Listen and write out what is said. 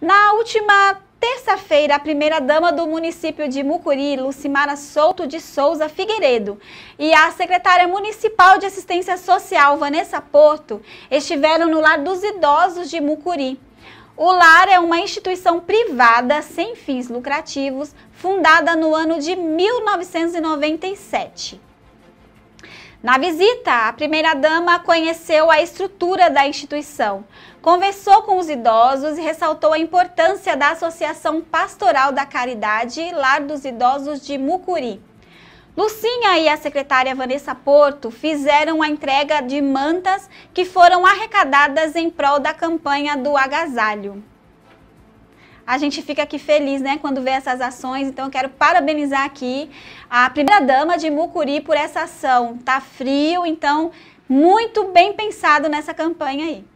Na última terça-feira, a primeira-dama do município de Mucuri, Lucimara Souto de Souza Figueiredo, e a secretária municipal de assistência social, Vanessa Porto, estiveram no Lar dos Idosos de Mucuri. O lar é uma instituição privada sem fins lucrativos, fundada no ano de 1997. Na visita, a primeira-dama conheceu a estrutura da instituição, conversou com os idosos e ressaltou a importância da Associação Pastoral da Caridade Lar dos Idosos de Mucuri. Lucinha e a secretária Vanessa Porto fizeram a entrega de mantas que foram arrecadadas em prol da campanha do agasalho a gente fica aqui feliz, né, quando vê essas ações. Então, eu quero parabenizar aqui a primeira-dama de Mucuri por essa ação. Tá frio, então, muito bem pensado nessa campanha aí.